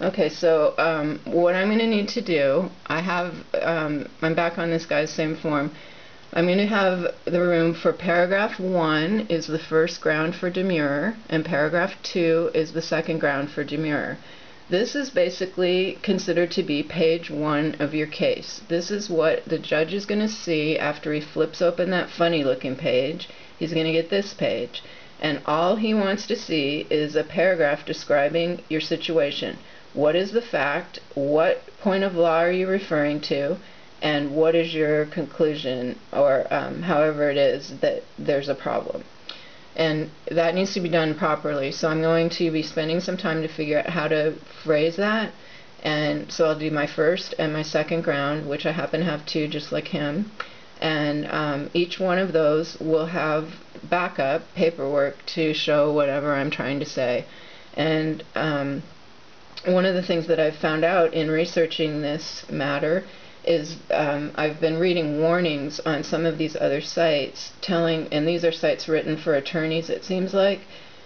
Okay, so um, what I'm going to need to do, I have, um, I'm back on this guy's same form. I'm going to have the room for paragraph 1 is the first ground for demurrer, and paragraph 2 is the second ground for demurrer. This is basically considered to be page 1 of your case. This is what the judge is going to see after he flips open that funny looking page. He's going to get this page. And all he wants to see is a paragraph describing your situation. What is the fact? What point of law are you referring to? And what is your conclusion, or um, however it is that there's a problem? And that needs to be done properly. So I'm going to be spending some time to figure out how to phrase that. And so I'll do my first and my second ground, which I happen to have two just like him. And um, each one of those will have backup paperwork to show whatever I'm trying to say. And um, one of the things that I've found out in researching this matter is um, I've been reading warnings on some of these other sites telling, and these are sites written for attorneys, it seems like,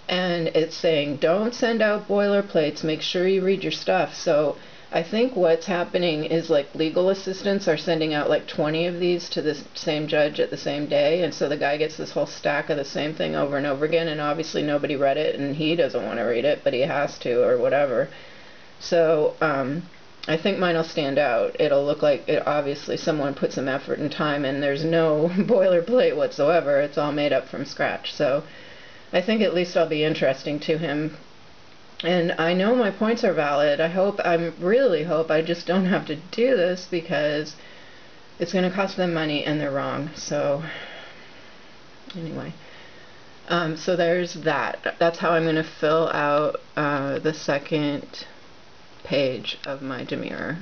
and it's saying, don't send out boilerplates, make sure you read your stuff. So I think what's happening is like legal assistants are sending out like 20 of these to the same judge at the same day, and so the guy gets this whole stack of the same thing over and over again, and obviously nobody read it, and he doesn't want to read it, but he has to, or whatever. So um, I think mine will stand out. It'll look like it obviously someone put some effort and time and there's no boilerplate whatsoever. It's all made up from scratch. So I think at least I'll be interesting to him. And I know my points are valid. I hope, I really hope I just don't have to do this because it's going to cost them money and they're wrong. So anyway. Um, so there's that. That's how I'm going to fill out uh, the second page of my demurrer.